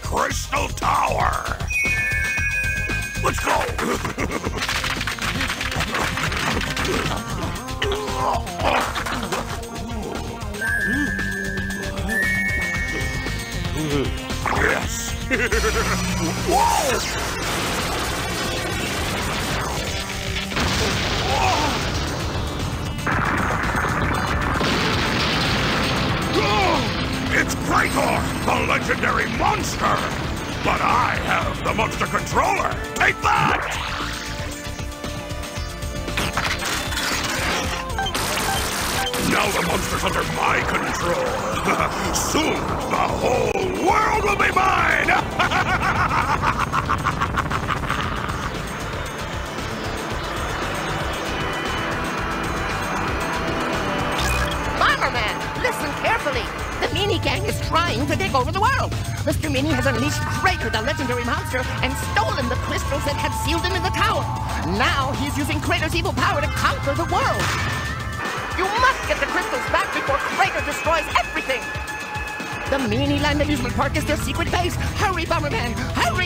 Crystal Tower! Let's go! yes! Whoa! Krator, the legendary monster! But I have the monster controller! Take that! Now the monster's under my control. Soon, the whole world will be mine! Gang is trying to take over the world. Mr. Meanie has unleashed Kraker, the legendary monster, and stolen the crystals that had sealed him in the tower. Now he's using Krater's evil power to conquer the world. You must get the crystals back before Krater destroys everything. The Meanie Land Amusement Park is their secret base. Hurry, Bomberman, hurry!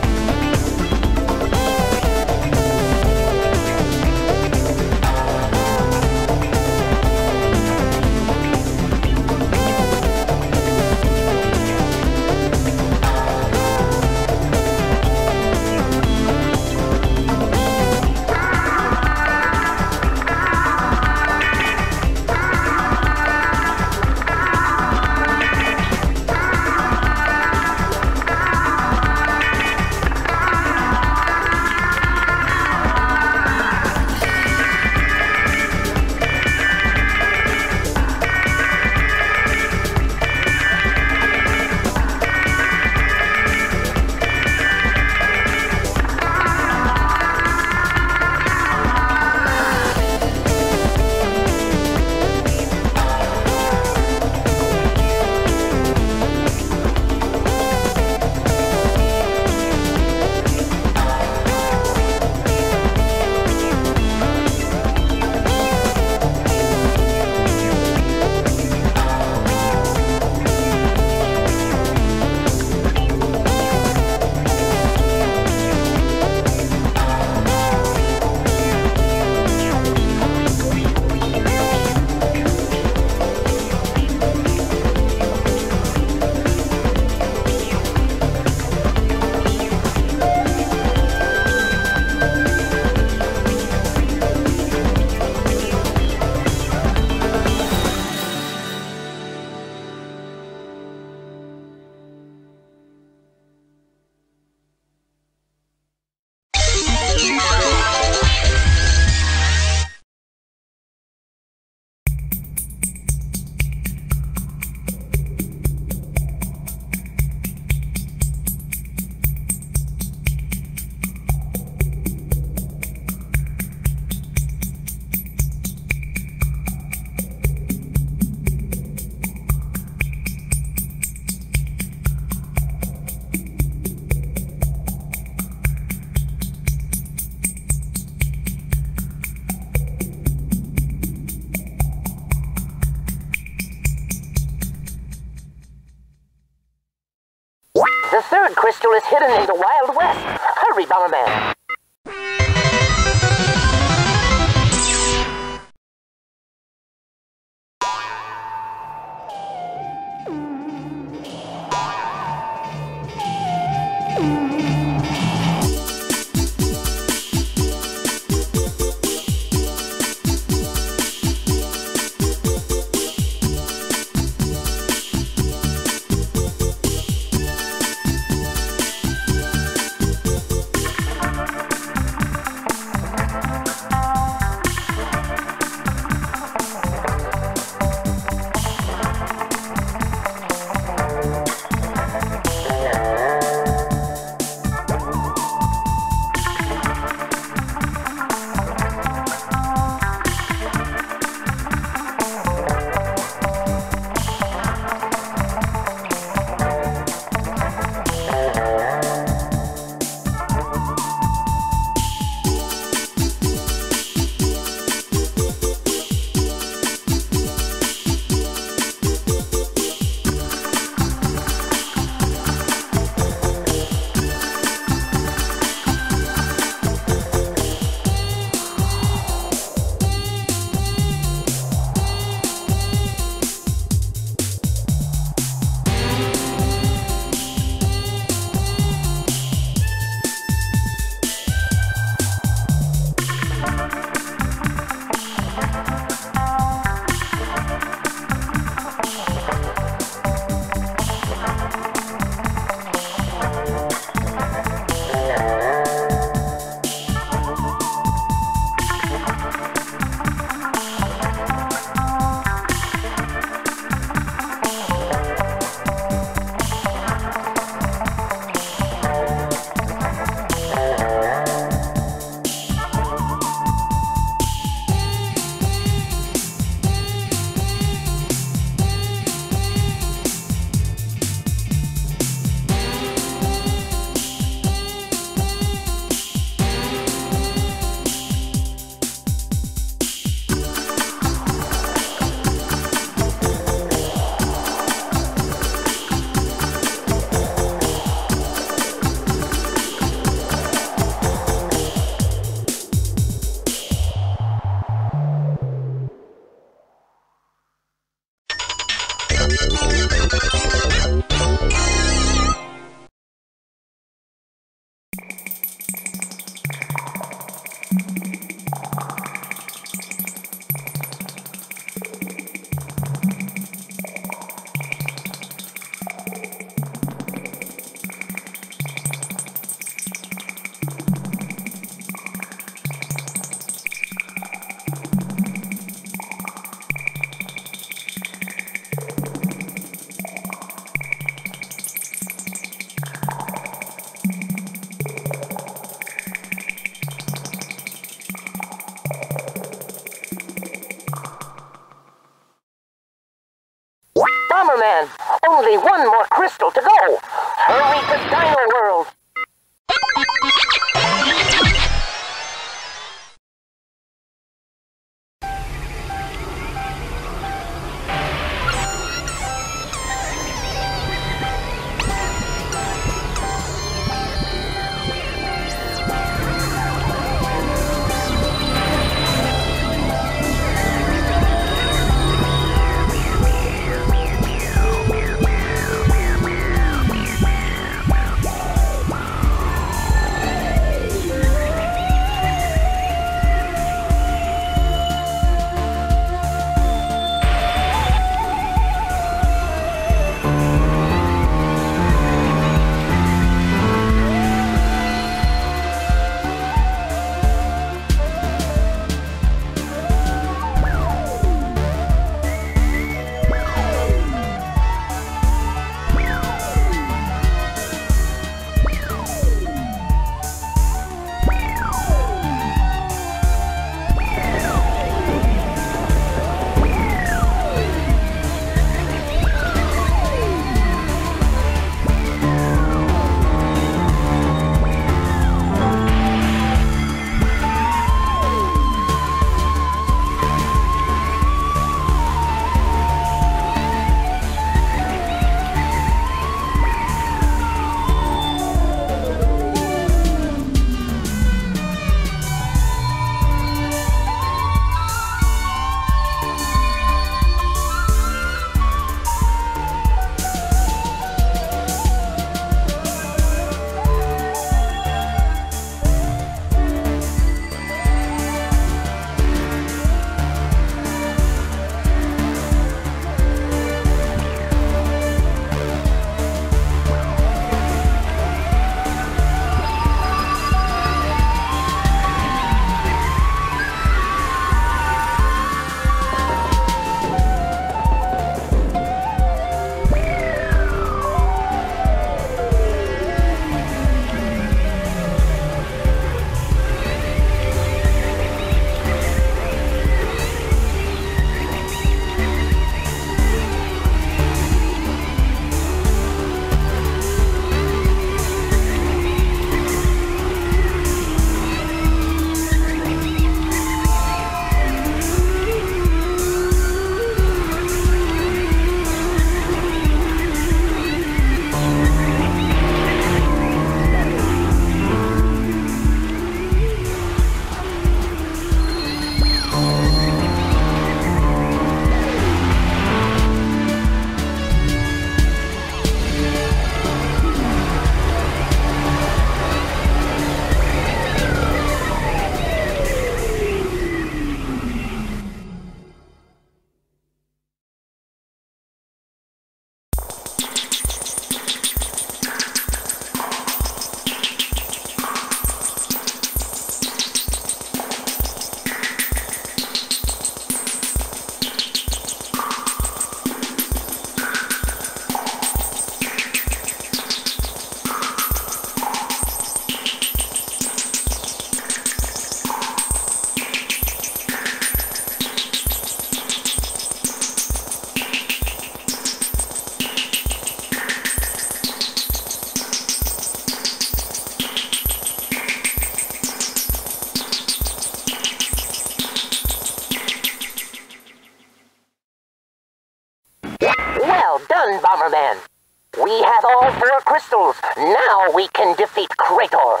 Crystals. Now we can defeat Krator.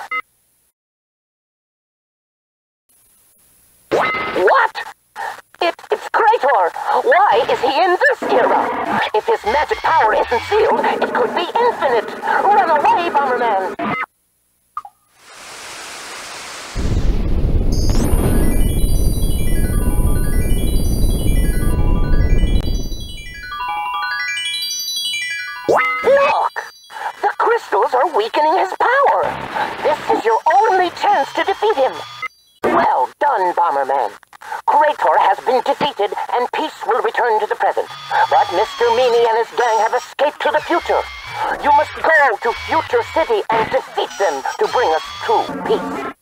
What? It, it's Krator! Why is he in this era? If his magic power isn't sealed, it could be infinite! Run away, Bomberman! Crystals are weakening his power! This is your only chance to defeat him! Well done, Bomberman! Krator has been defeated and peace will return to the present. But Mr. Meanie and his gang have escaped to the future. You must go to Future City and defeat them to bring us true peace.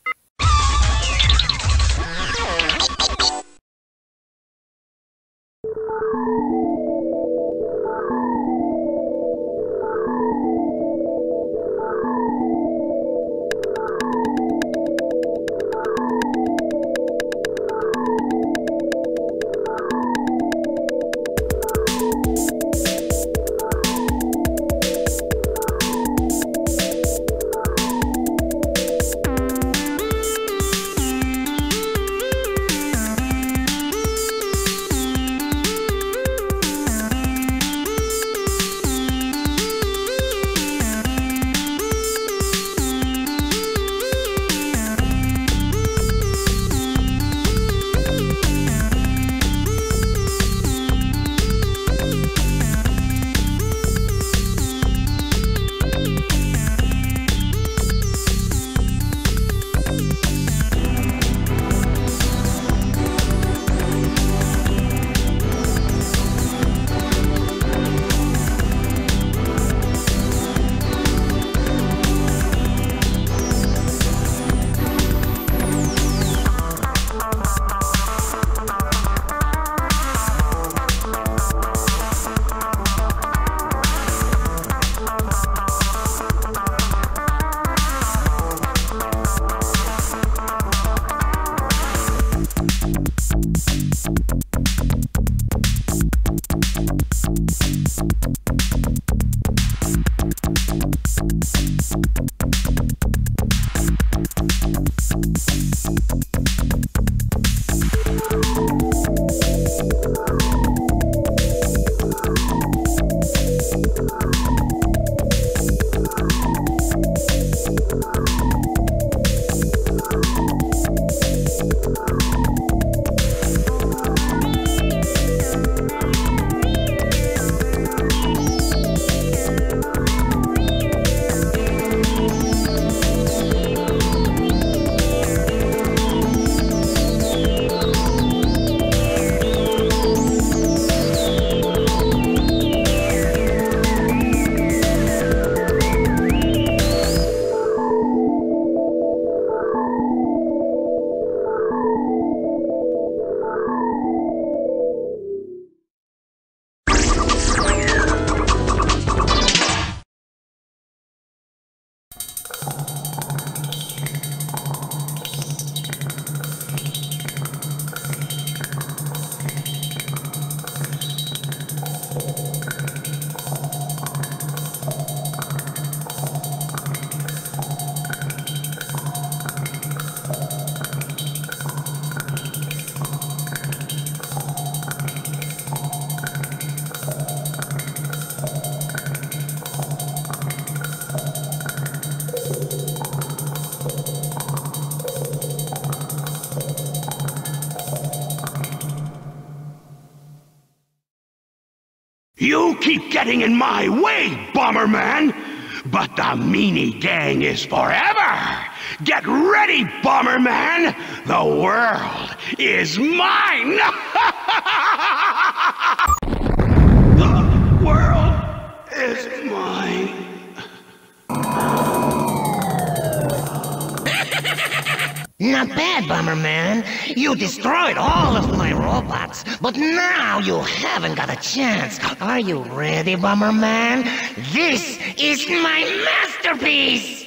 Getting in my way, Bomberman! But the Meanie Gang is forever! Get ready, Bomberman! The world is mine! Not bad, Bomberman. You destroyed all of my robots, but now you haven't got a chance. Are you ready, Bomberman? This is my masterpiece!